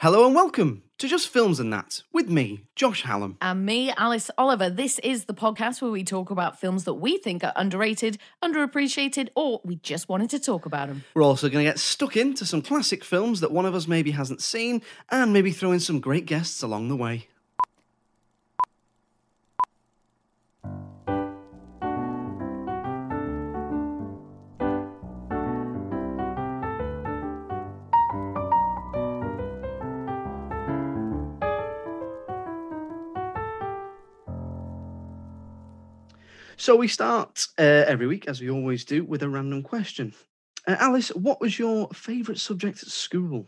Hello and welcome to Just Films and That with me, Josh Hallam. And me, Alice Oliver. This is the podcast where we talk about films that we think are underrated, underappreciated, or we just wanted to talk about them. We're also going to get stuck into some classic films that one of us maybe hasn't seen and maybe throw in some great guests along the way. So we start uh, every week, as we always do, with a random question. Uh, Alice, what was your favourite subject at school?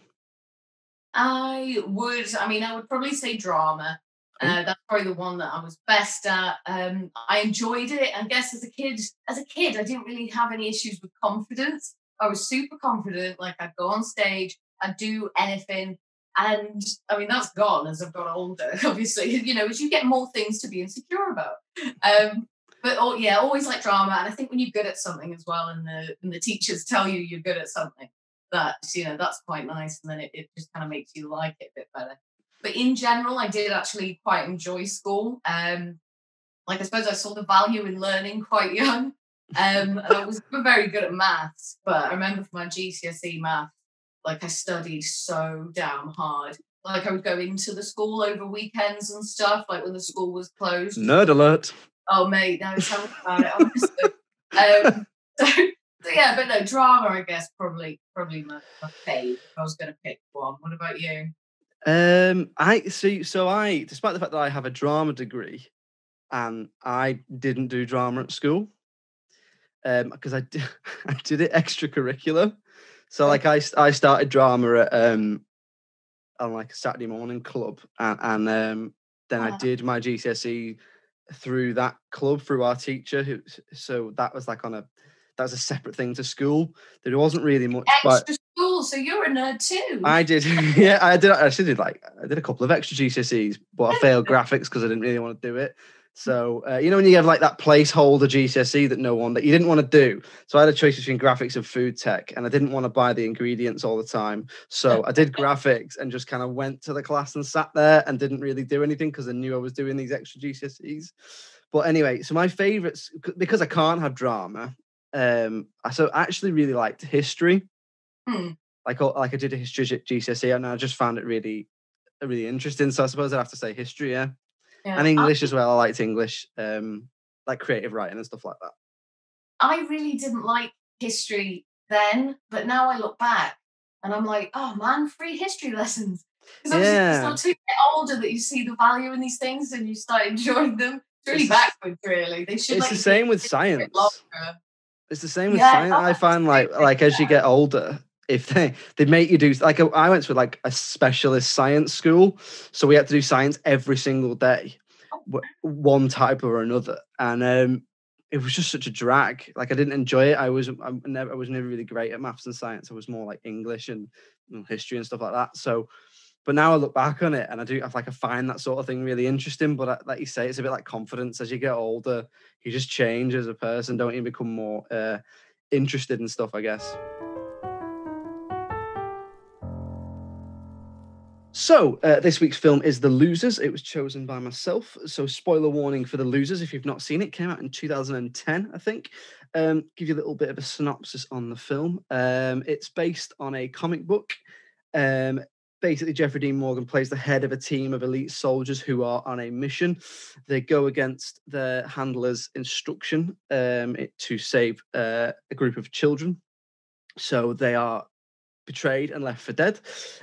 I would, I mean, I would probably say drama. Uh, that's probably the one that I was best at. Um, I enjoyed it. I guess as a kid, as a kid, I didn't really have any issues with confidence. I was super confident. Like I'd go on stage, I'd do anything. And I mean, that's gone as I've got older, obviously, you know, as you get more things to be insecure about. Um, but oh yeah, always like drama. And I think when you're good at something as well, and the and the teachers tell you you're good at something, that you know that's quite nice, and then it, it just kind of makes you like it a bit better. But in general, I did actually quite enjoy school. Um, like I suppose I saw the value in learning quite young. Um, and I was very good at maths, but I remember for my GCSE math, like I studied so damn hard. Like I would go into the school over weekends and stuff, like when the school was closed. Nerd alert. Oh mate, now tell me about it. Honestly. um, so, so, yeah, but no drama. I guess probably probably my, my fave. If I was going to pick one. What about you? Um, I see. So I, despite the fact that I have a drama degree, and I didn't do drama at school, um, because I did I did it extracurricular. So like I I started drama at um on like a Saturday morning club, and, and um then I did my GCSE through that club through our teacher. Who so that was like on a that was a separate thing to school. There wasn't really much, but Extra school, so you're a nerd too. I did. Yeah, I did. I actually did like I did a couple of extra GCSEs, but I failed graphics because I didn't really want to do it. So uh, you know when you have like that placeholder GCSE that no one that you didn't want to do. So I had a choice between graphics and food tech, and I didn't want to buy the ingredients all the time. So I did graphics and just kind of went to the class and sat there and didn't really do anything because I knew I was doing these extra GCSEs. But anyway, so my favorites because I can't have drama. Um, I so actually really liked history Hmm. like oh, like I did a history GCSE and I just found it really really interesting. So I suppose I'd have to say history, yeah, Yeah. and English as well. I liked English, um, like creative writing and stuff like that. I really didn't like history then, but now I look back and I'm like, oh man, free history lessons. Because Yeah. it's not get older that you see the value in these things and you start enjoying them. It's really It's backwards, really. They should It's let the same with history a bit science. It's the same with Yeah, science. oh, I find like like as you get older, if they they make you do like I went to like a specialist science school, so we had to do science every single day, one type or another, and um, it was just such a drag. Like I didn't enjoy it. I was I'm never I was never really great at maths and science. I was more like English and you know, history and stuff like that. So. But now I look back on it and I do I like I find that sort of thing really interesting. But I, like you say, it's a bit like confidence as you get older. You just change as a person, don't you? Become more uh, interested in stuff, I guess. So, uh, this week's film is The Losers. It was chosen by myself. So, spoiler warning for The Losers if you've not seen it. Came out in 2010, I think. Um, give you a little bit of a synopsis on the film. Um, it's based on a comic book. Um, basically, Jeffrey Dean Morgan plays the head of a team of elite soldiers who are on a mission. They go against their handler's instruction um, to save uh, a group of children. So, they are betrayed and left for dead.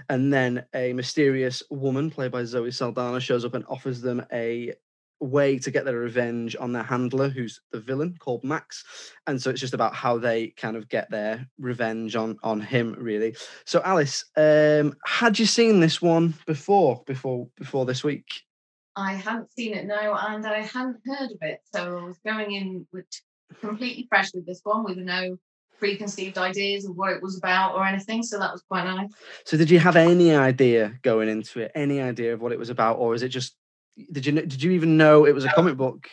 And then a mysterious woman, played by Zoe Saldana, shows up and offers them a way to get their revenge on their handler, who's the villain called Max. And so it's just about how they kind of get their revenge on on him, really. So Alice, um, had you seen this one before before before this week? I hadn't seen it, no, and I hadn't heard of it. So I was going in with completely fresh with this one with no preconceived ideas of what it was about or anything. So that was quite nice. So did you have any idea going into it? Any idea of what it was about, or is it just did you did you even know it was a comic book?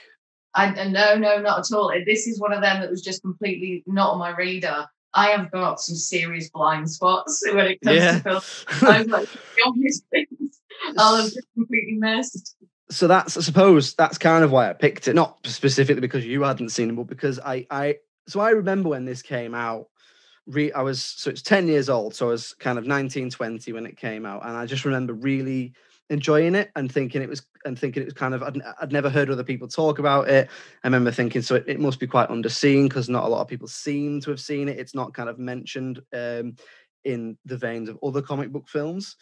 I uh, no, no, not at all. This is one of them that was just completely not on my radar. I have got some serious blind spots when it comes Yeah. to film. I'm like, obvious things I'll have just completely missed. so that's I suppose that's kind of why I picked it, not specifically because you hadn't seen it, but because I I so I remember when this came out. Re, I was so it's 10 years old, so I was kind of 19, 20 when it came out, and I just remember really enjoying it and thinking it was and thinking it was kind of I'd, I'd never heard other people talk about it. I remember thinking so it, it must be quite underseen because not a lot of people seem to have seen it. It's not kind of mentioned um, in the veins of other comic book films.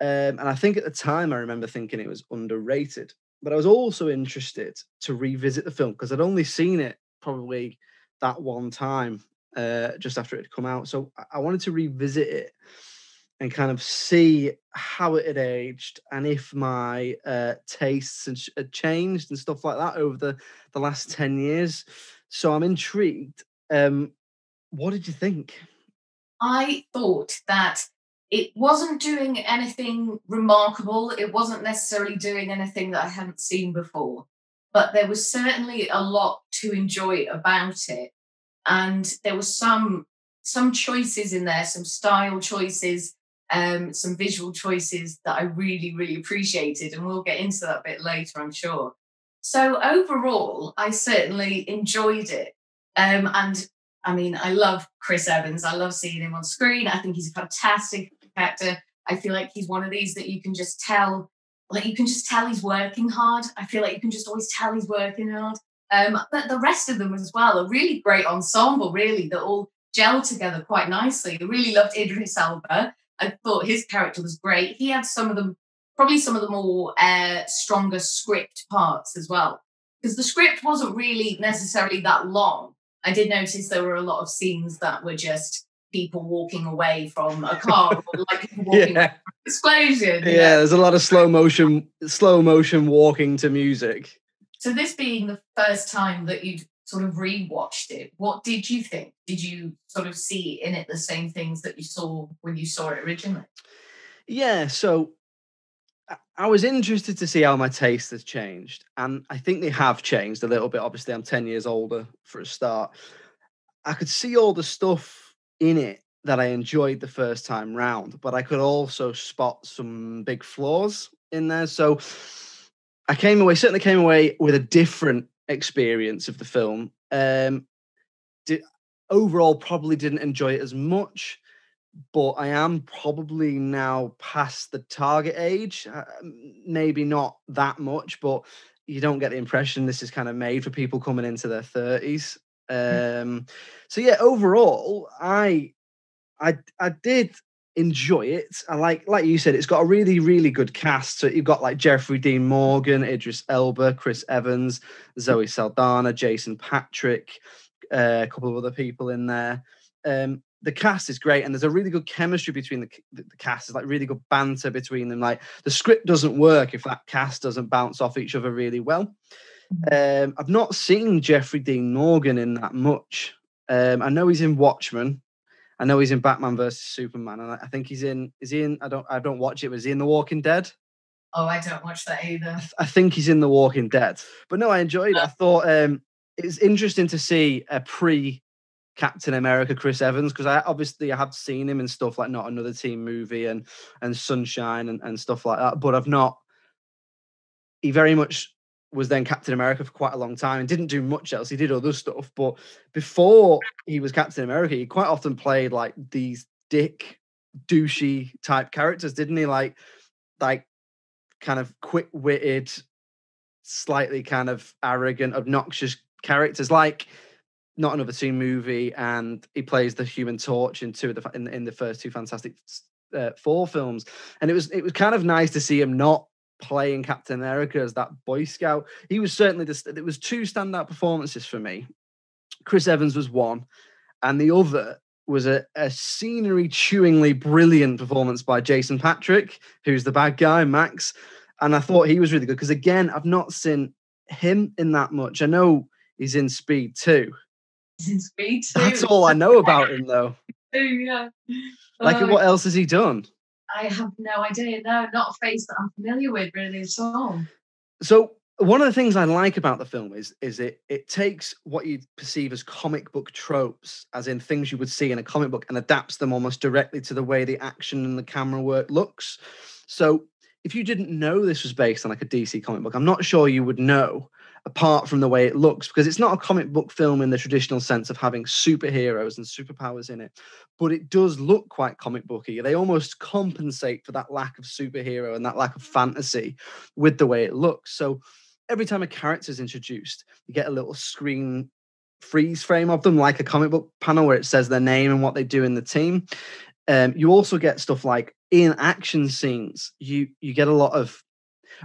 Um, and I think at the time I remember thinking it was underrated. But I was also interested to revisit the film because I'd only seen it probably that one time uh, just after it had come out. So I- wanted to revisit it and kind of see how it had aged and if my uh, tastes had changed and stuff like that over the, the last 10 years. So I'm intrigued. Um, what did you think? I thought that it wasn't doing anything remarkable. It wasn't necessarily doing anything that I hadn't seen before, but there was certainly a lot to enjoy about it. And there was some some choices in there, some style choices, um, some visual choices that I really, really appreciated. And we'll get into that a bit later, I'm sure. So overall, I certainly enjoyed it. Um, and I mean, I love Chris Evans. I love seeing him on screen. I think he's a fantastic actor. I feel like he's one of these that you can just tell, like you can just tell he's working hard. I feel like you can just always tell he's working hard. Um, but the rest of them as well, a really great ensemble, really, that all gel together quite nicely. I really loved Idris Elba. I thought his character was great. He had some of them, probably some of the more uh, stronger script parts as well, because the script wasn't really necessarily that long. I did notice there were a lot of scenes that were just people walking away from a car, or like people walking Yeah, explosion. yeah. know. There's a lot of slow motion, slow motion walking to music. So this being the first time that you'd sort of rewatched it, what did you think? Did you sort of see in it the same things that you saw when you saw it originally? Yeah, so I- was interested to see how my taste has changed, and I think they have changed a little bit. Obviously, I'm 10 years older for a start. I could see all the stuff in it that I enjoyed the first time round, but I could also spot some big flaws in there. So I came away, certainly came away with a different experience of the film. Um, di- overall, probably didn't enjoy it as much but I am probably now past the target age. uh, Maybe not that much, but you don't get the impression this is kind of made for people coming into their thirties. Um, so yeah, overall, I, I, I did enjoy it. I like, like you said, it's got a really, really good cast. So you've got like Jeffrey Dean Morgan, Idris Elba, Chris Evans, Zoe Saldana, Jason Patric, uh, a couple of other people in there. Um, the cast is great and there's a really good chemistry between the, the, the cast there's like really good banter between them like the script doesn't work if that cast doesn't bounce off each other really well um i've not seen jeffrey dean morgan in that much um i know he's in watchmen i know he's in batman versus superman and i think he's in is he in i don't i don't watch it was he in the walking dead Oh, I don't watch that either. I think he's in The Walking Dead. But no, I enjoyed it. I thought um, it's interesting to see a pre Captain America Chris Evans because I obviously I have seen him in stuff like Not Another Teen movie and and Sunshine and, and stuff like that. But I've not. He very much was then Captain America for quite a long time and didn't do much else. He did other stuff, but before he was Captain America, he quite often played like these dick douchey type characters, didn't he? Like like kind of quick-witted, slightly kind of arrogant, obnoxious characters, like not another teen movie, and he plays the Human Torch in two of the in, in the first two Fantastic uh, Four films, and it was it was kind of nice to see him not playing Captain America as that Boy Scout. He was certainly the st- there was two standout performances for me. Chris Evans was one, and the other was a, a scenery chewingly brilliant performance by Jason Patric, who's the bad guy, Max. And I thought he was really good because again, I've not seen him in that much. I know he's in Speed too. He's in Speed too. That's all I know about him though. yeah. Like Oh, what else has he done? I have no idea. No, not a face that I'm familiar with really at all. So one of the things I like about the film is is it it takes what you perceive as comic book tropes, as in things you would see in a comic book, and adapts them almost directly to the way the action and the camera work looks. So if you didn't know this was based on like a DC comic book, I'm not sure you would know apart from the way it looks because it's not a comic book film in the traditional sense of having superheroes and superpowers in it but it does look quite comic booky. They almost compensate for that lack of superhero and that lack of fantasy with the way it looks. So every time a character is introduced you get a little screen freeze frame of them like a comic book panel where it says their name and what they do in the team. Um, you also get stuff like in action scenes you you get a lot of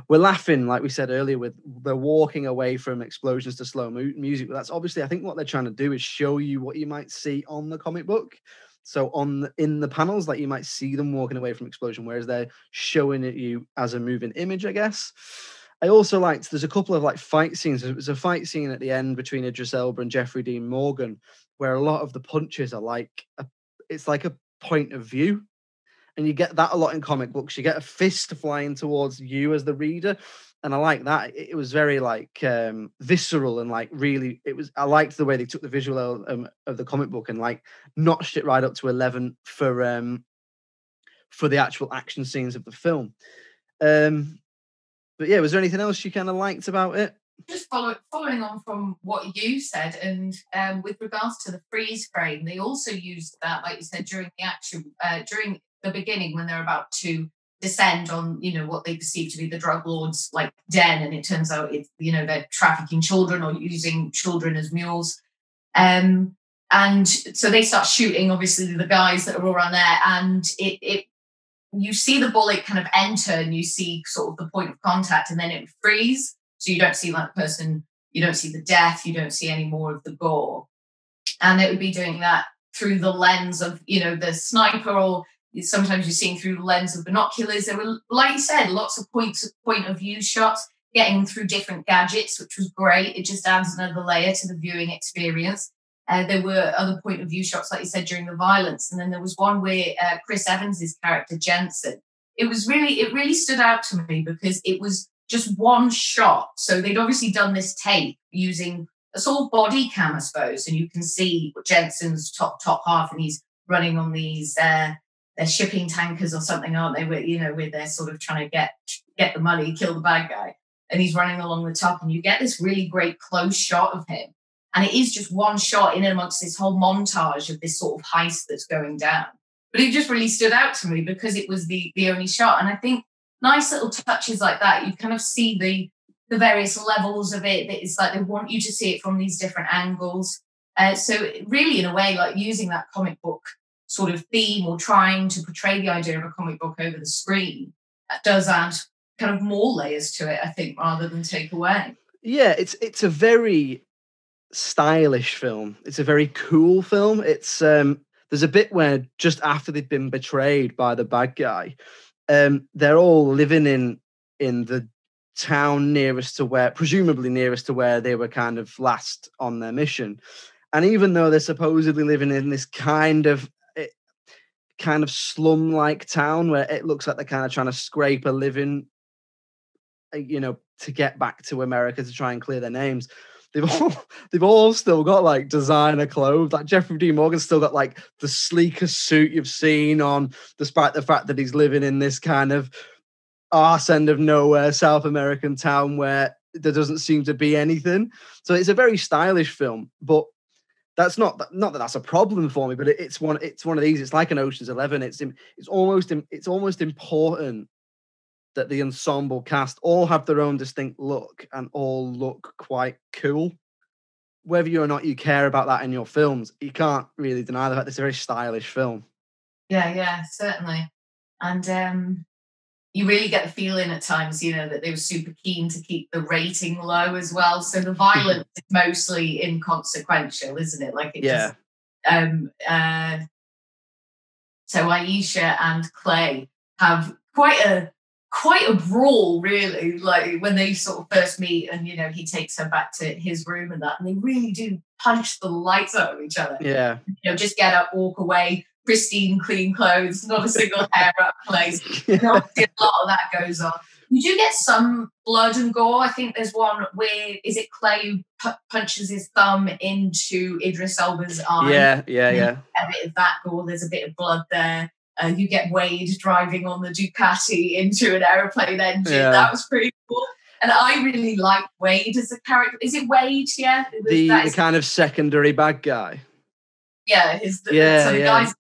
we're laughing, like we said earlier, with they're walking away from explosions to slow mu- music. But that's obviously, I think, what they're trying to do is show you what you might see on the comic book. So on the, in the panels, like you might see them walking away from explosion, whereas they're showing it you as a moving image, I guess. I also liked there's a couple of like fight scenes. There was a fight scene at the end between Idris Elba and Jeffrey Dean Morgan, where a lot of the punches are like a, it's like a point of view and you get that a lot in comic books. You get a fist flying towards you as the reader, and I like that. It, was very like um, visceral and like really. It was. I liked the way they took the visual um, of the comic book and like notched it right up to eleven for um, for the actual action scenes of the film. Um, but yeah, was there anything else you kind of liked about it? just follow, following on from what you said, and um, with regards to the freeze frame, they also used that, like you said, during the action, uh, during the beginning when they're about to descend on you know what they perceive to be the drug lords like den and it turns out it's you know they're trafficking children or using children as mules. Um and so they start shooting obviously the guys that are all around there and it it you see the bullet kind of enter and you see sort of the point of contact and then it freeze so you don't see that person you don't see the death you don't see any more of the gore. And it would be doing that through the lens of you know the sniper or sometimes you're seeing through the lens of binoculars. There were, like you said, lots of points of point of view shots, getting through different gadgets, which was great. It just adds another layer to the viewing experience. Uh, there were other point of view shots, like you said, during the violence, and then there was one where uh, Chris Evans's character Jensen. It was really, it really stood out to me because it was just one shot. So they'd obviously done this tape using a sort of body cam, I suppose, and you can see Jensen's top top half, and he's running on these uh, they're shipping tankers or something, aren't they? Where you know, where they're sort of trying to get get the money, kill the bad guy, and he's running along the top, and you get this really great close shot of him, and it is just one shot in amongst this whole montage of this sort of heist that's going down. But it just really stood out to me because it was the the only shot, and I think nice little touches like that, you kind of see the the various levels of it. That it's like they want you to see it from these different angles. Uh, so really, in a way, like using that comic book sort of theme or trying to portray the idea of a comic book over the screen does add kind of more layers to it, I think, rather than take away. Yeah, it's it's a very stylish film. It's a very cool film. It's um there's a bit where just after they've been betrayed by the bad guy, um, they're all living in in the town nearest to where presumably nearest to where they were kind of last on their mission. And even though they're supposedly living in this kind of kind of slum like town where it looks like they're kind of trying to scrape a living, uh, you know, to get back to America to try and clear their names. They've all they've all still got like designer clothes. Like Jeffrey D. Morgan's still got like the sleekest suit you've seen on, despite the fact that he's living in this kind of arse end of nowhere South American town where there doesn't seem to be anything. So it's a very stylish film, but that's not not that that's a problem for me, but it's one it's one of these. It's like an Ocean's Eleven. It's it's almost it's almost important that the ensemble cast all have their own distinct look and all look quite cool. Whether you or not you care about that in your films, you can't really deny the fact it's a very stylish film. Yeah, yeah, certainly. And um you really get the feeling at times, you know, that they were super keen to keep the rating low as well. So the violence is mostly inconsequential, isn't it? Like it yeah. Just, um uh so Aisha and Clay have quite a quite a brawl, really, like when they sort of first meet and you know, he takes her back to his room and that, and they really do punch the lights out of each other. Yeah. You know, just get up, walk away, pristine, clean clothes, not a single hair up place. Know, a lot of that goes on. You do get some blood and gore. I think there's one where is it Clay who p- punches his thumb into Idris Elba's eye. Yeah, yeah, yeah. A bit of that gore. There's a bit of blood there. uh, you get Wade driving on the Ducati into an aeroplane engine. Yeah. That was pretty cool. And I really like Wade as a character. Is it Wade? Yeah, The, the kind of secondary bad guy. yeah, his the, Yeah, so the yeah. guy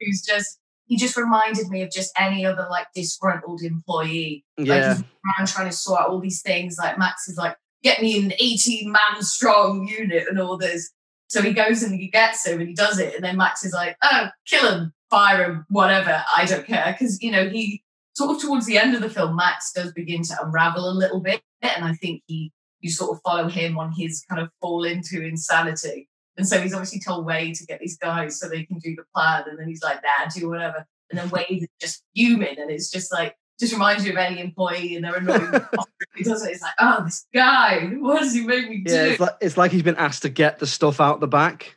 who's just he just reminded me of just any other like disgruntled employee. Like Yeah. he's trying to sort out all these things. Like Max is like, get me an 18 man strong unit and all this. So he goes and he gets him and he does it. And then Max is like, oh, kill him, fire him, whatever. I don't care. Because, you know, he sort of towards the end of the film, Max does begin to unravel a little bit. And I think he, you sort of follow him on his kind of fall into insanity. And so he's obviously told Wade to get these guys so they can do the plan. And then he's like, nah, do whatever. And then Wade is just human, And it's just like, just reminds you of any employee and they're annoying. he does it. It's like, oh, this guy, what does he make me do? Yeah, it's like, it's like he's been asked to get the stuff out the back.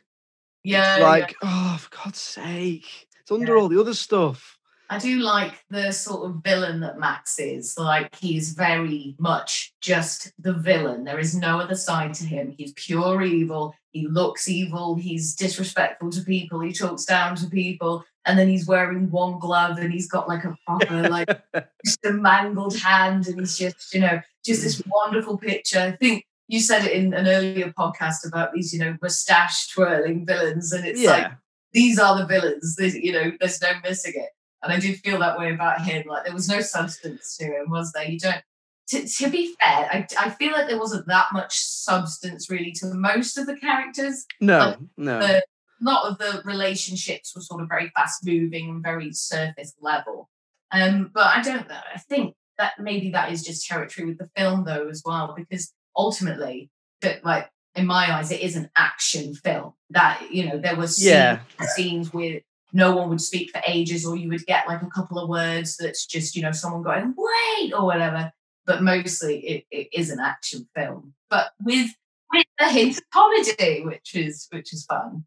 yeah, It's yeah. like, oh, for God's sake. It's under Yeah. all the other stuff. I do like the sort of villain that Max is. Like he's very much just the villain. There is no other side to him. He's pure evil. He looks evil. He's disrespectful to people. He talks down to people. And then he's wearing one glove and he's got like a proper, like just a mangled hand. And he's just, you know, just this mm. wonderful picture. I think you said it in an earlier podcast about these, you know, mustache twirling villains. And it's like, these are the villains. There's, you know, there's no missing it. And I did feel that way about him. Like there was no substance to him, was there? You don't. To, to be fair, I, I feel like there wasn't that much substance really to most of the characters. no, like no. the- A lot of the relationships were sort of very fast moving and very surface level. Um, but I don't know. I think that maybe that is just territory with the film though as well, because ultimately, that like in my eyes, it is an action film. That you know, there was Yeah. scenes where no one would speak for ages, or you would get like a couple of words that's just you know someone going wait or whatever. But mostly, it, it is an action film, but with with a hint of comedy, which is which is fun.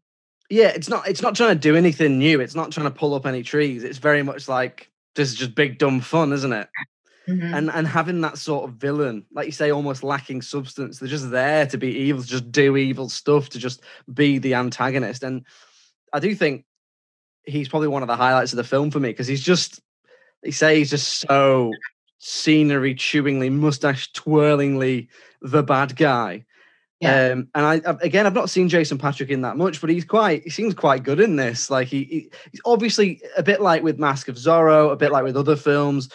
yeah, it's not it's not trying to do anything new. It's not trying to pull up any trees. It's very much like this is just big dumb fun, isn't it? Mhm. And and having that sort of villain, like you say, almost lacking substance. They're just there to be evil, to just do evil stuff, to just be the antagonist. And I do think he's probably one of the highlights of the film for me because he's just they say he's just so scenery chewingly, mustache twirlingly the bad guy. Yeah. Um, and I again, I've not seen Jason Patric in that much, but he's quite. He seems quite good in this. Like he, he he's obviously a bit like with Mask of Zorro, a bit like with other films.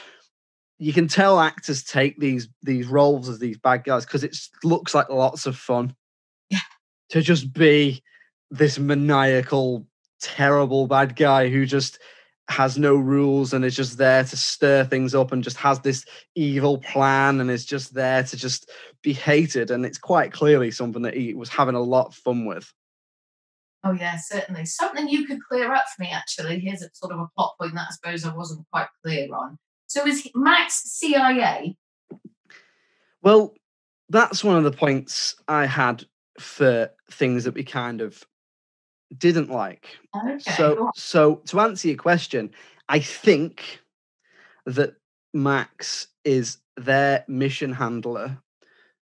You can tell actors take these these roles as these bad guys because it looks like lots of fun. Yeah. To just be this maniacal, terrible bad guy who just has no rules and is just there to stir things up and just has this evil plan and is just there to just be hated and it's quite clearly something that he was having a lot of fun with Oh yeah, certainly. Something you could clear up for me actually. Here's a sort of a plot point that I suppose I wasn't quite clear on. So is Max CIA? well that's one of the points i had for things that we kind of didn't like. Okay. so so to answer your question i think that max is their mission handler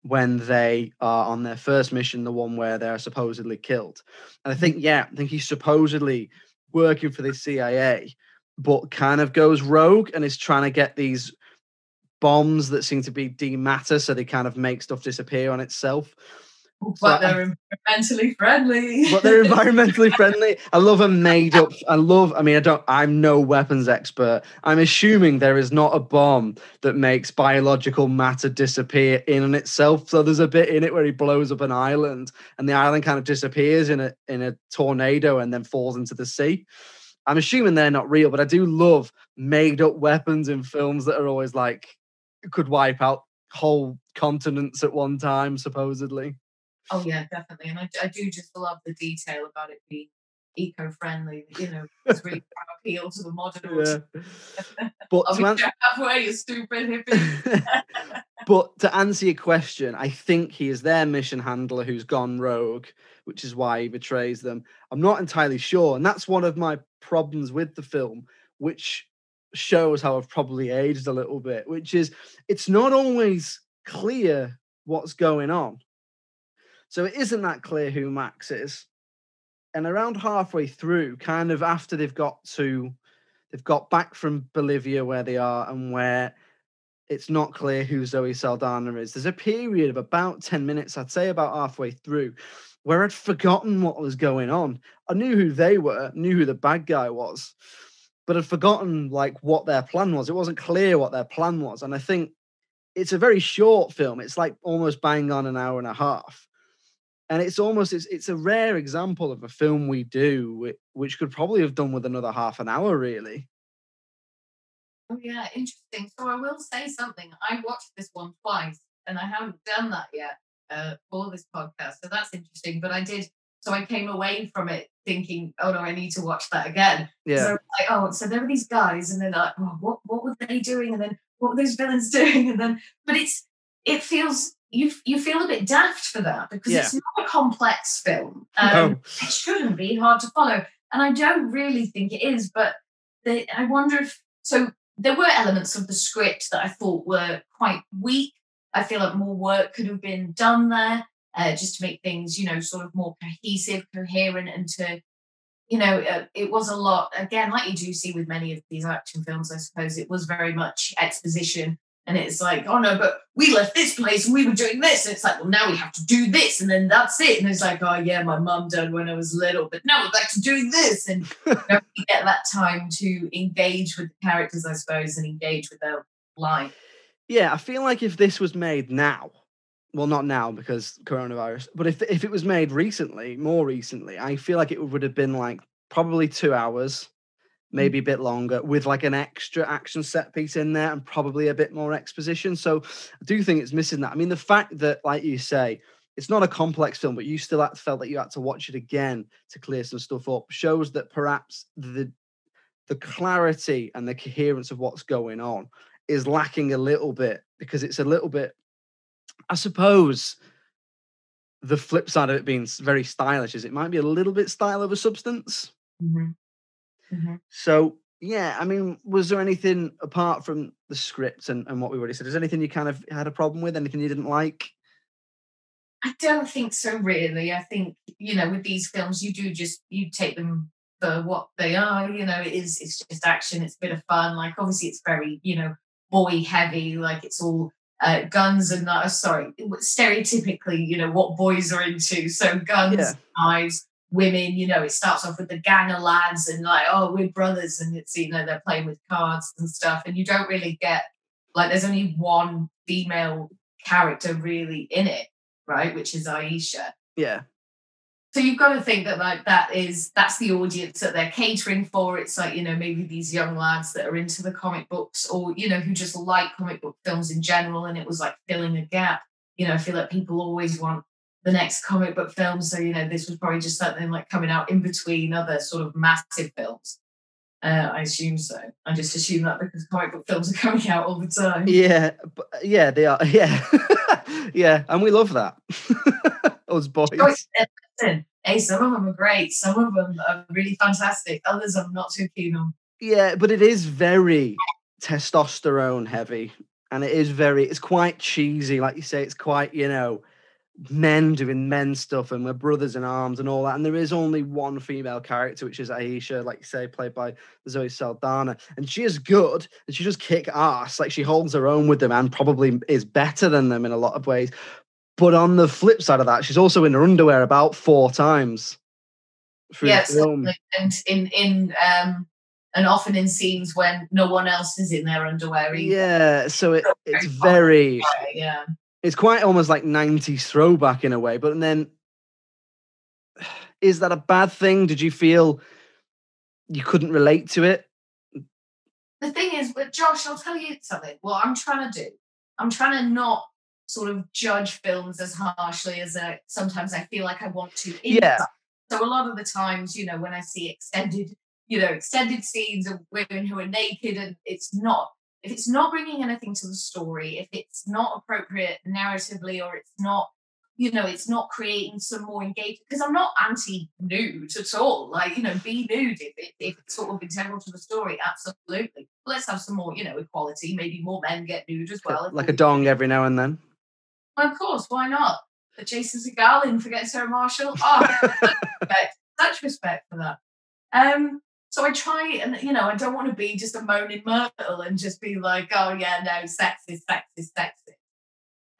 when they are on their first mission the one where they're supposedly killed. And i think mm-hmm. yeah i think he's supposedly working for the cia but kind of goes rogue and is trying to get these bombs that seem to be dematter so they kind of make stuff disappear on itself but they're environmentally friendly. but they're environmentally friendly. I love a made up. I love. I mean, I don't. I'm no weapons expert. I'm assuming there is not a bomb that makes biological matter disappear in and itself. So there's a bit in it where he blows up an island, and the island kind of disappears in a in a tornado and then falls into the sea. I'm assuming they're not real, but I do love made up weapons in films that are always like could wipe out whole continents at one time, supposedly. Oh yeah, definitely. And I, I do just love the detail about it being eco-friendly. You know, it's really appeal to the modern audience. But to answer. halfway, you stupid hippie. but to answer your question, I think he is their mission handler who's gone rogue, which is why he betrays them. I'm not entirely sure. And that's one of my problems with the film, which shows how I've probably aged a little bit, which is it's not always clear what's going on. So it isn't that clear who Max is. And around halfway through, kind of after they've got to they've got back from Bolivia where they are and where it's not clear who Zoe Saldana is. There's a period of about 10 minutes, I'd say about halfway through, where I'd forgotten what was going on. I knew who they were, knew who the bad guy was, but I'd forgotten like what their plan was. It wasn't clear what their plan was. And I think it's a very short film. It's like almost bang on an hour and a half. And it's almost it's, it's a rare example of a film we do which could probably have done with another half an hour really. Oh yeah, interesting. So I will say something. I watched this one twice and I haven't done that yet uh, for this podcast. So that's interesting. But I did so I came away from it thinking, oh no, I need to watch that again. Yeah. So like, oh, so there were these guys, and then like, oh, what what were they doing? And then what were those villains doing? And then, but it's it feels you you feel a bit daft for that because yeah. it's not a complex film. Um, no. It shouldn't be hard to follow, and I don't really think it is. But they, I wonder if so. There were elements of the script that I thought were quite weak. I feel like more work could have been done there, uh, just to make things, you know, sort of more cohesive, coherent, and to you know, uh, it was a lot, again, like you do see with many of these action films, I suppose, it was very much exposition. And it's like, oh no, but we left this place and we were doing this. And it's like, well, now we have to do this. And then that's it. And it's like, oh yeah, my mum done when I was little, but now we're back to doing this. And you, know, you get that time to engage with the characters, I suppose, and engage with their life. Yeah, I feel like if this was made now, well, not now because coronavirus, but if if it was made recently, more recently, I feel like it would have been like probably two hours. Maybe a bit longer, with like an extra action set piece in there and probably a bit more exposition. So I do think it's missing that. I mean, the fact that, like you say, it's not a complex film, but you still felt that you had to watch it again to clear some stuff up shows that perhaps the the clarity and the coherence of what's going on is lacking a little bit because it's a little bit I suppose the flip side of it being very stylish is it might be a little bit style over substance. Mm-hmm. Mm-hmm. So yeah, I mean, was there anything apart from the script and, and what we already said? Is anything you kind of had a problem with? Anything you didn't like? I don't think so, really. I think you know, with these films, you do just you take them for what they are. You know, it is it's just action. It's a bit of fun. Like obviously, it's very you know boy heavy. Like it's all uh, guns and uh, sorry, stereotypically, you know, what boys are into. So guns, yeah. knives, women, you know, it starts off with the gang of lads and like, oh, we're brothers, and it's you know, they're playing with cards and stuff. And you don't really get like there's only one female character really in it, right? Which is Aisha. Yeah so you've got to think that like that is that's the audience that they're catering for it's like you know maybe these young lads that are into the comic books or you know who just like comic book films in general and it was like filling a gap you know i feel like people always want the next comic book film so you know this was probably just something like coming out in between other sort of massive films uh, I assume so. I just assume that because comic book films are coming out all the time. Yeah, yeah, they are. Yeah, yeah, and we love that. Us boys hey, some of them are great, some of them are really fantastic, others I'm not too keen on. Yeah, but it is very testosterone heavy, and it is very, it's quite cheesy, like you say, it's quite, you know, men doing men stuff and we're brothers in arms and all that. And there is only one female character, which is Aisha, like you say, played by Zoe Saldana. And she is good and she just kick ass. Like she holds her own with them and probably is better than them in a lot of ways. But on the flip side of that, she's also in her underwear about four times. Yes, and in in um and often in scenes when no one else is in their underwear either. Yeah, so it, it's very yeah. It's quite almost like 90s throwback in a way, but then is that a bad thing? Did you feel you couldn't relate to it? The thing is, but Josh, I'll tell you something. What I'm trying to do, I'm trying to not sort of judge films as harshly as sometimes I feel like I want to. Yeah. So a lot of the times, you know, when I see extended, you know, extended scenes of women who are naked, and it's not if it's not bringing anything to the story, if it's not appropriate narratively, or it's not, you know, it's not creating some more engagement. Because I'm not anti-nude at all. Like, you know, be nude if, it, if it's sort of integral to the story. Absolutely. Let's have some more, you know, equality. Maybe more men get nude as well. Like a dong every now and then. Of course, why not? But Jason Segel in Forget Sarah Marshall. Oh, such respect for that. Um, So I try and you know, I don't want to be just a moaning myrtle and just be like, oh yeah, no, sexist, sexist, sexist.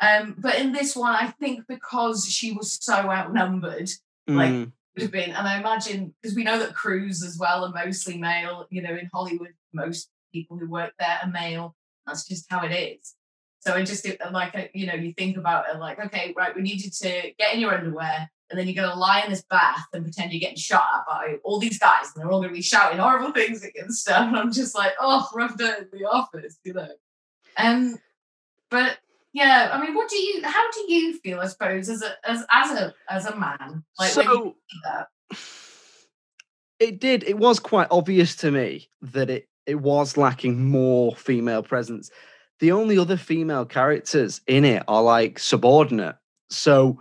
Um, but in this one, I think because she was so outnumbered, like Mm, would have been, and I imagine because we know that crews as well are mostly male. You know, in Hollywood, most people who work there are male. That's just how it is. So I just like you know, you think about it like, okay, right, we need you to get in your underwear, and then you're gonna lie in this bath and pretend you're getting shot at by all these guys, and they're all gonna be shouting horrible things at you and stuff. And I'm just like, oh, rough day in the office, you know. Um, but yeah, I mean, what do you? How do you feel? I suppose as a as as a as a man, like so it did. It was quite obvious to me that it it was lacking more female presence. The only other female characters in it are like subordinate. So,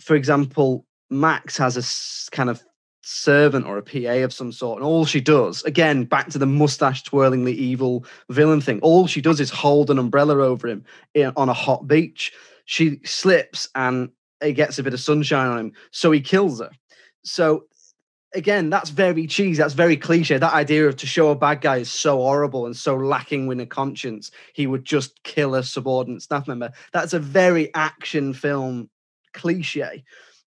for example, Max has a kind of servant or a PA of some sort, and all she does, again, back to the mustache twirlingly evil villain thing, all she does is hold an umbrella over him i- on a hot beach. She slips and it gets a bit of sunshine on him, so he kills her. So again, that's very cheesy. That's very cliche. That idea of to show a bad guy is so horrible and so lacking in a conscience, he would just kill a subordinate staff member. That's a very action film cliche.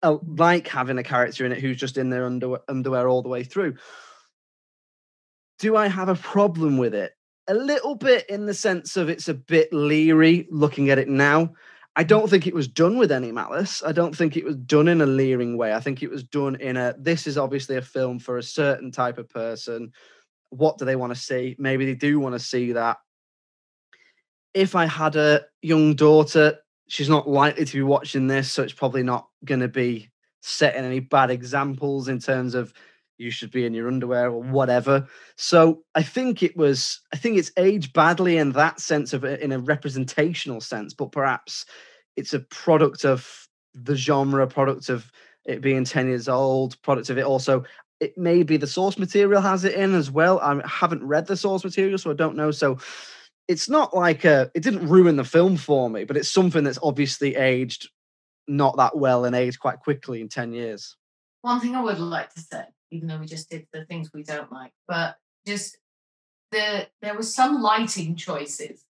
Uh, like having a character in it who's just in their underwear, underwear all the way through. Do I have a problem with it? A little bit in the sense of it's a bit leery looking at it now. I don't think it was done with any malice. I don't think it was done in a leering way. I think it was done in a this is obviously a film for a certain type of person. What do they want to see? Maybe they do want to see that. If I had a young daughter, she's not likely to be watching this, so it's probably not going to be setting any bad examples in terms of you should be in your underwear or whatever. So I think it was, I think it's aged badly in that sense of it, in a representational sense, but perhaps it's a product of the genre, product of it being 10 years old, product of it also. It may be the source material has it in as well. I haven't read the source material, so I don't know. So it's not like a, it didn't ruin the film for me, but it's something that's obviously aged not that well and aged quite quickly in 10 years. One thing I would like to say, even though we just did the things we don't like, but just the there were some lighting choices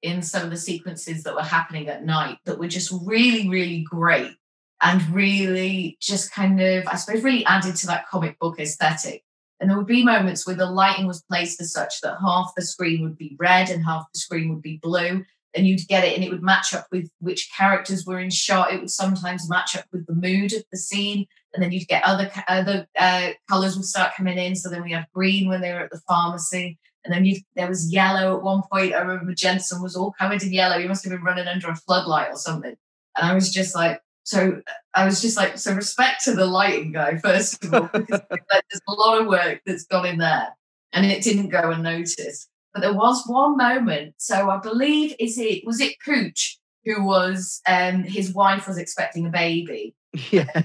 in some of the sequences that were happening at night that were just really, really great and really just kind of, I suppose, really added to that comic book aesthetic. And there would be moments where the lighting was placed as such that half the screen would be red and half the screen would be blue. And you'd get it, and it would match up with which characters were in shot. It would sometimes match up with the mood of the scene, and then you'd get other other uh, colors would start coming in. So then we had green when they were at the pharmacy, and then you, there was yellow at one point. I remember Jensen was all covered in yellow. He must have been running under a floodlight or something. And I was just like, so I was just like, so respect to the lighting guy first of all, because there's a lot of work that's gone in there, and it didn't go unnoticed. But there was one moment. So I believe is it was it Pooch who was um his wife was expecting a baby, Yeah.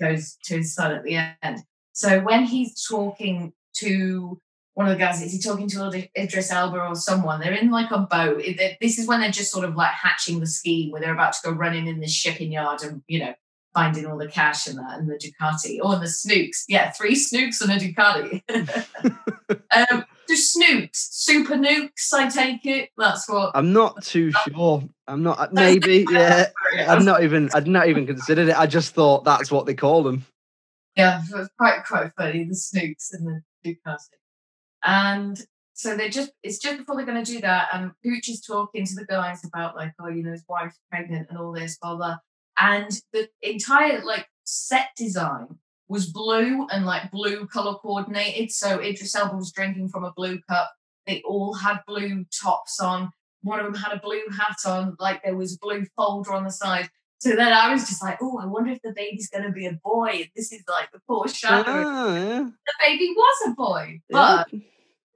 goes to his son at the end. So when he's talking to one of the guys, is he talking to Id- Idris Elba or someone? They're in like a boat. This is when they're just sort of like hatching the scheme where they're about to go running in the shipping yard and, you know, finding all the cash and that and the Ducati. Oh, and the snukes. Yeah, three snukes and a Ducati. um, just snukes, super nukes, I take it. That's what. I'm not too sure. I'm not. Maybe. Yeah. I've not even. I'd not even considered it. I just thought that's what they call them. Yeah, it was quite quite funny. The snukes and the Ducati, and so they just it's just before they're going to do that, and Pooch is talking to the guys about like, oh, you know, his wife's pregnant and all this, blah blah. And the entire like set design was blue and like blue color coordinated. So Idris Elba was drinking from a blue cup. They all had blue tops on. One of them had a blue hat on, like there was a blue folder on the side. So then I was just like, oh, I wonder if the baby's going to be a boy. This is like the foreshadowing. Ah, yeah. The baby was a boy, Yeah.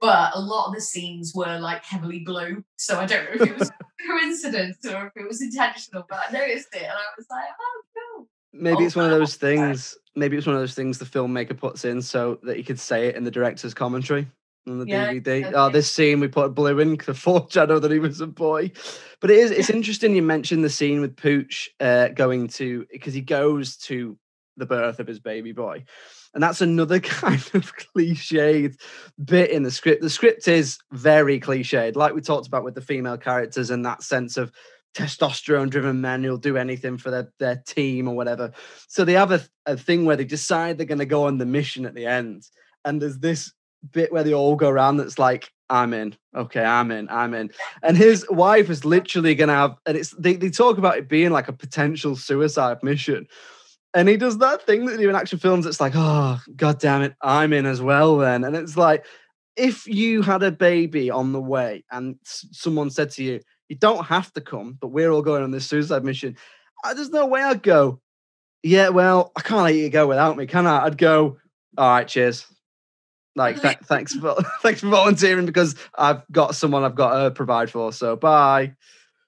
But a lot of the scenes were like heavily blue. So I don't know if it was a coincidence or if it was intentional, but I noticed it and I was like, oh, cool. Maybe Oh, it's one of those things. Maybe it's one of those things the filmmaker puts in so that he could say it in the director's commentary on the Yeah, DVD. Oh, this scene we put blue in to foreshadow that he was a boy. But it is. It's interesting you mentioned the scene with Pooch uh, going to because he goes to the birth of his baby boy. And that's another kind of cliched bit in the script. The script is very cliched, like we talked about with the female characters and that sense of testosterone driven men who'll do anything for their, their team or whatever. So they have a, a thing where they decide they're going to go on the mission at the end. And there's this bit where they all go around that's like, I'm in. Okay, I'm in. I'm in. And his wife is literally gonna have, and it's they, they talk about it being like a potential suicide mission. And he does that thing that they do in action films. It's like, oh, god damn it, I'm in as well then. And it's like, if you had a baby on the way and someone said to you, you don't have to come, but we're all going on this suicide mission. There's no way I'd go, yeah, well, I can't let you go without me, can I? I'd go, all right, cheers. Like, th- thanks for thanks for volunteering because I've got someone I've got to provide for. So bye.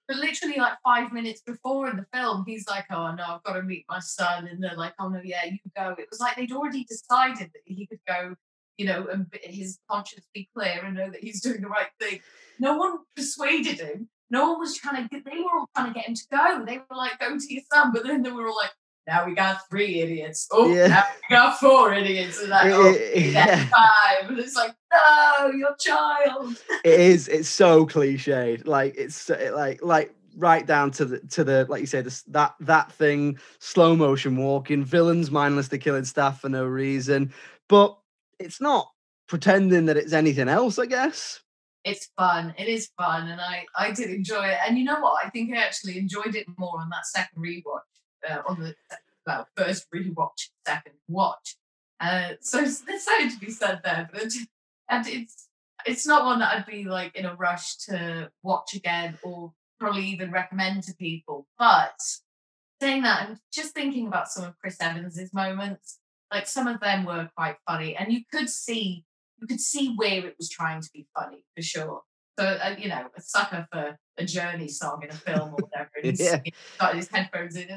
But literally, like five minutes before in the film, he's like, "Oh no, I've got to meet my son," and they're like, "Oh no, yeah, you go." It was like they'd already decided that he could go, you know, and his conscience be clear and know that he's doing the right thing. No one persuaded him. No one was trying to. They were all trying to get him to go. They were like, "Go to your son," but then they were all like, now we got three idiots. Oh, yeah. now we got four idiots. And like, oh, yeah. five. And it's like, no, your child. It is. It's so cliched. Like it's uh, like like right down to the to the like you say this that that thing slow motion walking villains mindlessly killing staff for no reason but it's not pretending that it's anything else i guess it's fun it is fun and i i did enjoy it and you know what i think i actually enjoyed it more on that second rewatch uh, on the well first rewatch, second watch. Uh, so there's something to be said there, but and it's it's not one that I'd be like in a rush to watch again or probably even recommend to people. But saying that, I'm just thinking about some of Chris Evans's moments. Like some of them were quite funny, and you could see you could see where it was trying to be funny for sure. So uh, you know, a sucker for a journey song in a film or whatever. And yeah. he's got his headphones in.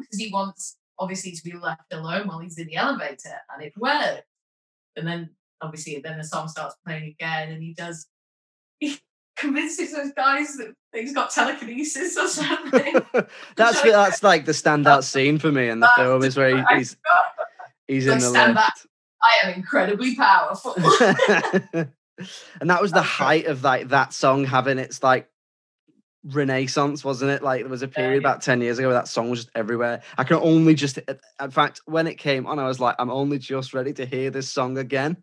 Because he wants obviously to be left alone while he's in the elevator, and it works. And then obviously, then the song starts playing again, and he does. He convinces those guys that he's got telekinesis or something. that's that's like the standout scene for me in the film is where he, he's he's in the lift. Back. I am incredibly powerful. And that was the height of like that song having its like renaissance wasn't it? Like there was a period yeah, yeah. about 10 years ago where that song was just everywhere. I can only just in fact when it came on i was like i'm only just ready to hear this song again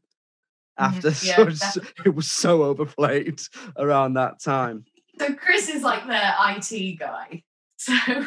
mm-hmm. after yeah, so, it was so overplayed around that time. So chris is like their it guy. So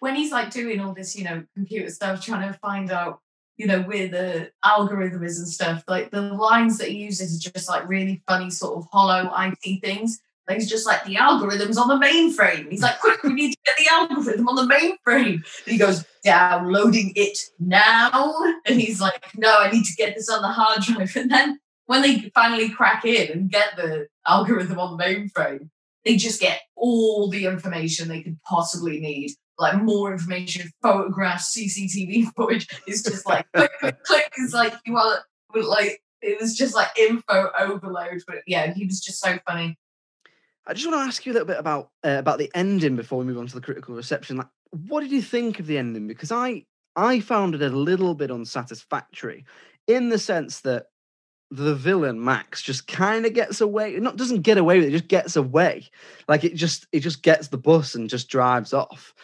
when he's like doing all this you know computer stuff trying to find out you know, where the algorithm is and stuff. Like the lines that he uses are just like really funny, sort of hollow IT things. Like he's just like the algorithm's on the mainframe. He's like, quick, we need to get the algorithm on the mainframe. And he goes, downloading it now. And he's like, no, I need to get this on the hard drive. And then when they finally crack in and get the algorithm on the mainframe, they just get all the information they could possibly need like more information, photographs, CCTV footage. It's just like click, click, click. It's like you are like it was just like info overload. But yeah, he was just so funny. I just want to ask you a little bit about uh, about the ending before we move on to the critical reception. Like, what did you think of the ending? Because I I found it a little bit unsatisfactory, in the sense that the villain Max just kind of gets away. Not doesn't get away with it, just gets away. Like it just it just gets the bus and just drives off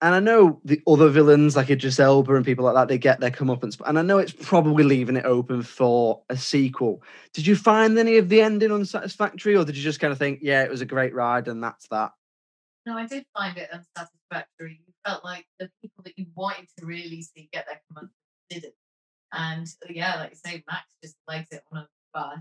and I know the other villains like Idris Elba and people like that, they get their comeuppance. And I know it's probably leaving it open for a sequel. Did you find any of the ending unsatisfactory, or did you just kind of think, yeah, it was a great ride and that's that? No, I did find it unsatisfactory. You felt like the people that you wanted to really see get their comeuppance didn't. And uh, yeah, like you say, Max just legs it on a bus.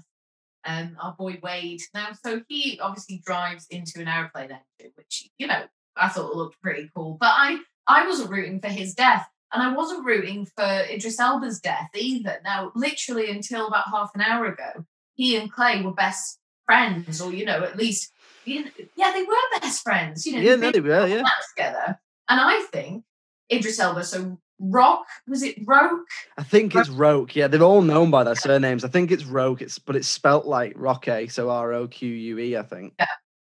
And our boy Wade now, so he obviously drives into an airplane engine, which you know I thought it looked pretty cool. But I I wasn't rooting for his death. And I wasn't rooting for Idris Elba's death either. Now, literally until about half an hour ago, he and Clay were best friends, or you know, at least you know, yeah, they were best friends. You know, yeah, they, they were, yeah, together. And I think Idris Elba, so Rock was it Roke? I think it's Roke. Yeah, they're all known by their surnames. I think it's Roke. It's but it's spelt like Roque, so R O Q U E. I think. Yeah.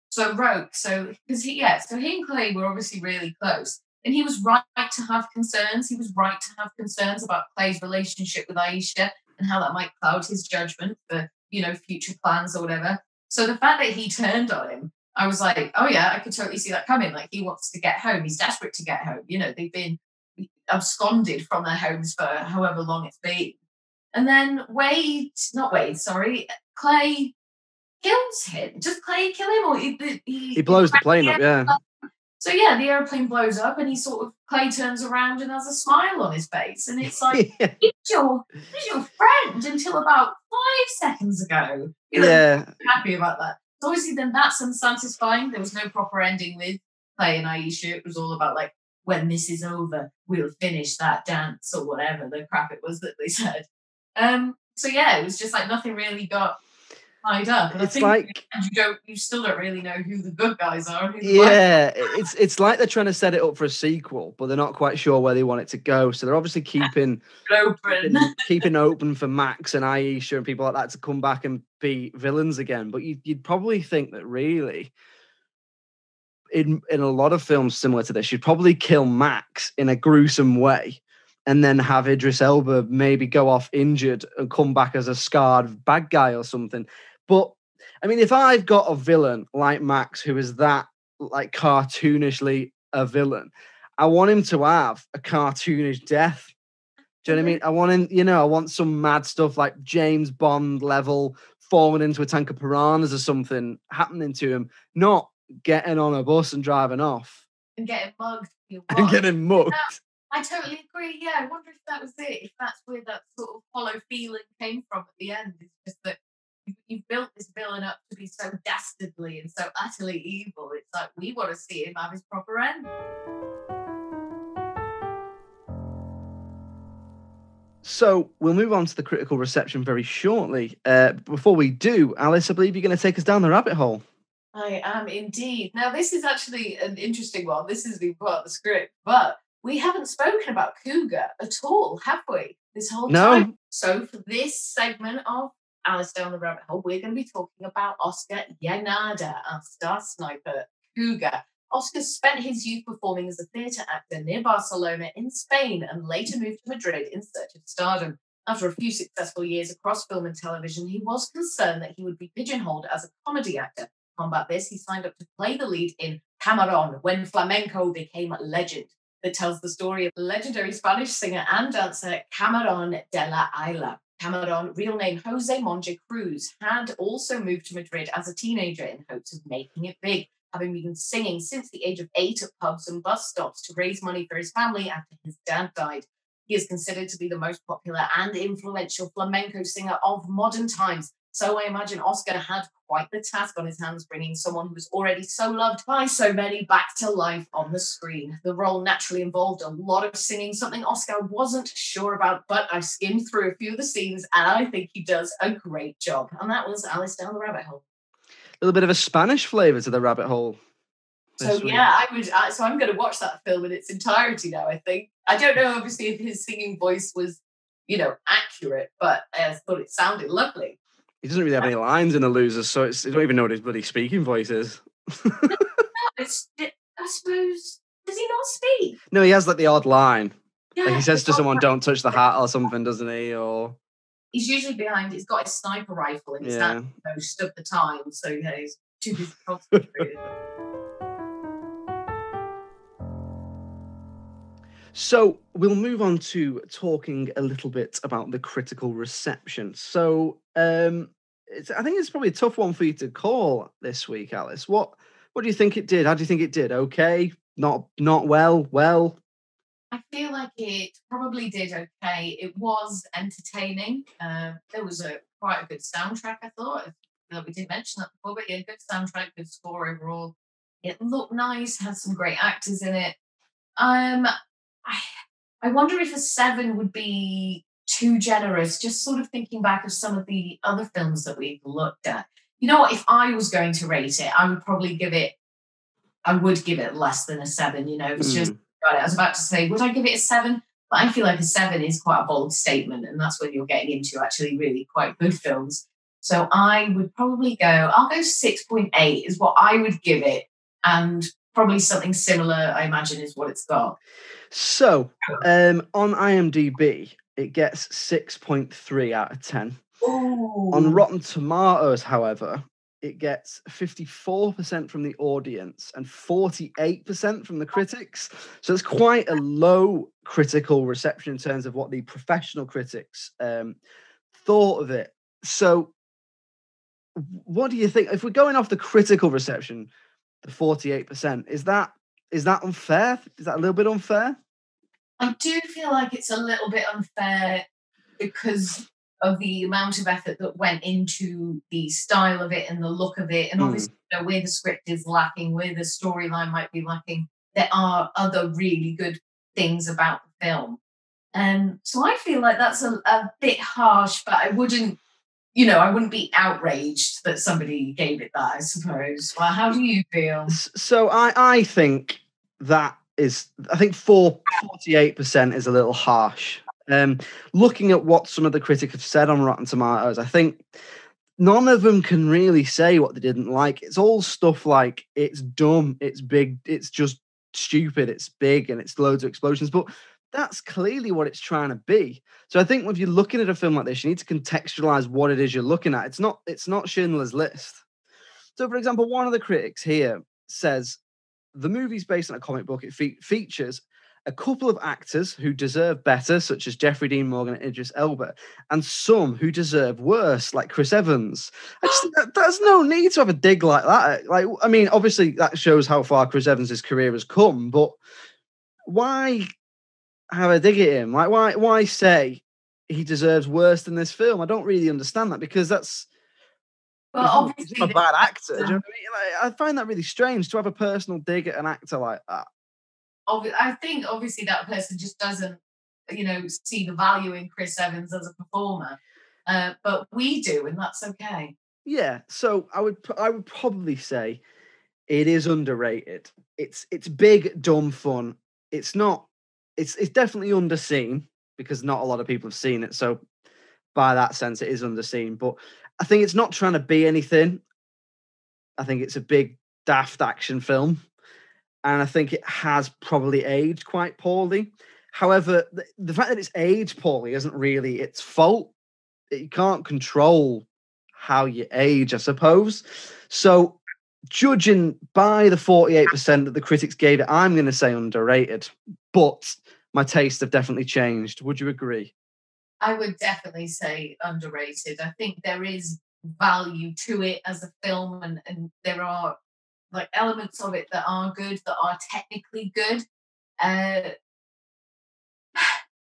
So Roke, so because he yeah, so he and Clay were obviously really close. And he was right to have concerns. He was right to have concerns about Clay's relationship with Aisha and how that might cloud his judgment for, you know, future plans or whatever. So the fact that he turned on him, I was like, oh yeah, I could totally see that coming. Like he wants to get home. He's desperate to get home. You know, they've been absconded from their homes for however long it's been. And then Wade, not Wade, sorry, Clay kills him. Just Clay kill him or he, he, he blows the plane up? Yeah. So yeah, the airplane blows up, and he sort of Clay turns around and has a smile on his face, and it's like yeah. he's your he's your friend until about five seconds ago. Yeah, happy about that. So obviously, then that's unsatisfying. There was no proper ending with Clay and Aisha. It was all about like when this is over, we'll finish that dance or whatever the crap it was that they said. Um, so yeah, it was just like nothing really got tied up. And it's like you don't, you still don't really know who the good guys are. Yeah, it's it's like they're trying to set it up for a sequel, but they're not quite sure where they want it to go. So they're obviously keeping open, keeping, keeping open for Max and Aisha and people like that to come back and be villains again. But you'd, you'd probably think that really. In, in a lot of films similar to this, you'd probably kill Max in a gruesome way and then have Idris Elba maybe go off injured and come back as a scarred bad guy or something. But I mean, if I've got a villain like Max who is that like cartoonishly a villain, I want him to have a cartoonish death. Do you know what I mean? I want him, you know, I want some mad stuff like James Bond level falling into a tank of piranhas or something happening to him, not getting on a bus and driving off. And getting mugged. And getting mugged. I totally agree. Yeah, I wonder if that was it. If that's where that sort of hollow feeling came from at the end. It's just that you've built this villain up to be so dastardly and so utterly evil. It's like we want to see him have his proper end. So we'll move on to the critical reception very shortly. Uh, before we do, Alice, I believe you're going to take us down the rabbit hole. I am indeed. Now, this is actually an interesting one. This is the part of the script, but we haven't spoken about Cougar at all, have we? This whole no. time. So for this segment of Alice down the rabbit hole, we're going to be talking about Oscar Jaenada, our star sniper cougar. Oscar spent his youth performing as a theatre actor near Barcelona in Spain and later moved to Madrid in search of stardom. After a few successful years across film and television, he was concerned that he would be pigeonholed as a comedy actor. To combat this, he signed up to play the lead in Camarón when flamenco became a legend that tells the story of the legendary Spanish singer and dancer Camarón de la Isla. Camarón, real name Jose Monge Cruz, had also moved to Madrid as a teenager in hopes of making it big, having been singing since the age of eight at pubs and bus stops to raise money for his family after his dad died. He is considered to be the most popular and influential flamenco singer of modern times, so I imagine Oscar had quite the task on his hands bringing someone who was already so loved by so many back to life on the screen. The role naturally involved a lot of singing, something Oscar wasn't sure about, but I skimmed through a few of the scenes and I think he does a great job. And that was Alice Down the Rabbit Hole. A little bit of a Spanish flavour to the rabbit hole. So yeah, I would. I, so I'm going to watch that film in its entirety now. I think I don't know, obviously, if his singing voice was, you know, accurate, but uh, I thought it sounded lovely. He doesn't really have uh, any lines in the losers, so it's, you don't even know what his bloody speaking voice is. it's, I suppose. Does he not speak? No, he has like the odd line. Yeah, like he says to someone, "Don't touch the hat" or something, doesn't he? Or he's usually behind. He's got his sniper rifle and he's yeah. most of the time, so yeah, he's too busy concentrated. So we'll move on to talking a little bit about the critical reception. So um, I think it's probably a tough one for you to call this week, Alice. What what do you think it did? How do you think it did? Okay, not not well, well. I feel like it probably did okay. It was entertaining. Uh, there was a quite a good soundtrack. I thought that we did mention that before, but yeah, good soundtrack, good score overall. It looked nice, had some great actors in it. Um, I, I wonder if a seven would be too generous. Just sort of thinking back of some of the other films that we've looked at. You know what? If I was going to rate it, I would probably give it. I would give it less than a seven. You know, it's mm. just. I was about to say, would I give it a seven? But I feel like a seven is quite a bold statement, and that's when you're getting into actually really quite good films. So I would probably go. I'll go six point eight is what I would give it, and probably something similar, I imagine, is what it's got. So um, on IMDb, it gets 6.3 out of 10. Ooh. On Rotten Tomatoes, however, it gets 54% from the audience and 48% from the critics. So it's quite a low critical reception in terms of what the professional critics um, thought of it. So, what do you think? If we're going off the critical reception, the 48%, is that is that unfair? Is that a little bit unfair? I do feel like it's a little bit unfair because of the amount of effort that went into the style of it and the look of it. And Mm. obviously, you know, where the script is lacking, where the storyline might be lacking, there are other really good things about the film. Um, so I feel like that's a, a bit harsh, but I wouldn't, you know, I wouldn't be outraged that somebody gave it that, I suppose. Well, how do you feel? So I I think that is I think four, 48% is a little harsh. Um, looking at what some of the critics have said on Rotten Tomatoes, I think none of them can really say what they didn't like. It's all stuff like it's dumb, it's big, it's just stupid, it's big, and it's loads of explosions. But that's clearly what it's trying to be. So I think if you're looking at a film like this, you need to contextualize what it is you're looking at. It's not it's not Schindler's List. So, for example, one of the critics here says the movie's based on a comic book. It fe- features a couple of actors who deserve better, such as Jeffrey Dean Morgan and Idris Elba, and some who deserve worse, like Chris Evans. I just that, there's no need to have a dig like that. Like, I mean, obviously that shows how far Chris Evans' career has come, but why have a dig at him? Like, why why say he deserves worse than this film? I don't really understand that because that's Well, obviously, he's a bad actor. Do you know what I mean? Like, I find that really strange to have a personal dig at an actor like that. I think obviously that person just doesn't, you know, see the value in Chris Evans as a performer. Uh, but we do, and that's okay. Yeah, so I would I would probably say it is underrated. It's it's big, dumb fun. It's not. It's it's definitely underseen because not a lot of people have seen it. So by that sense, it is underseen. But I think it's not trying to be anything. I think it's a big daft action film, and I think it has probably aged quite poorly. However, the, the fact that it's aged poorly isn't really its fault. You can't control how you age, I suppose. So, judging by the 48% that the critics gave it, I'm going to say underrated. But my tastes have definitely changed. Would you agree? I would definitely say underrated. I think there is value to it as a film, and, and there are like elements of it that are good, that are technically good. Uh,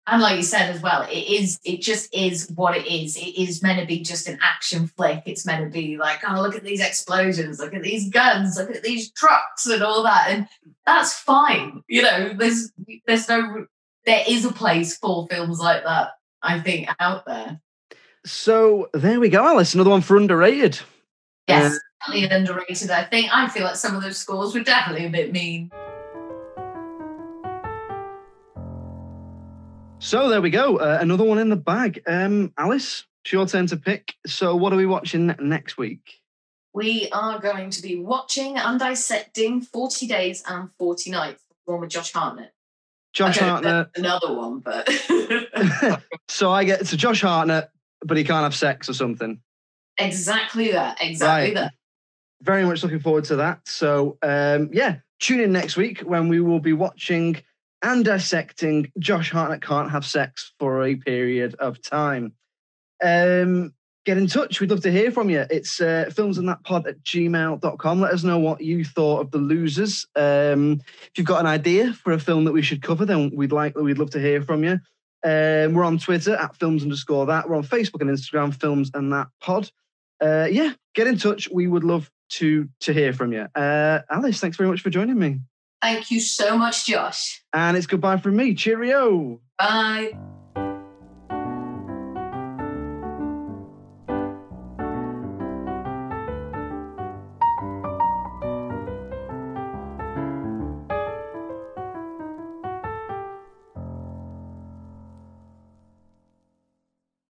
and like you said as well, it is it just is what it is. It is meant to be just an action flick. It's meant to be like, oh, look at these explosions, look at these guns, look at these trucks and all that. And that's fine. You know, there's there's no there is a place for films like that, I think, out there. So, there we go, Alice. Another one for underrated. Yes, uh, definitely underrated. I think I feel like some of those scores were definitely a bit mean. So, there we go. Uh, another one in the bag. Um, Alice, it's your turn to pick. So, what are we watching next week? We are going to be watching and dissecting 40 Days and 40 Nights, the one with Josh Hartnett. Josh I don't know if Hartnett. Another one, but so, I get so Josh Hartnett, but he can't have sex or something. exactly that. Exactly Right. that. very much looking forward to that. So, um, yeah, tune in next week when we will be watching and dissecting Josh Hartnett Can't Have Sex for a period of time. Um, get in touch. We'd love to hear from you. It's uh, filmsandthatpod at gmail.com. Let us know what you thought of The Losers. Um, if you've got an idea for a film that we should cover, then we'd like we'd love to hear from you. Um, we're on Twitter at films underscore that. We're on Facebook and Instagram, films and that pod. Uh, yeah, get in touch. We would love to to hear from you. Uh, Alice, thanks very much for joining me. Thank you so much, Josh. And it's goodbye from me. Cheerio. Bye.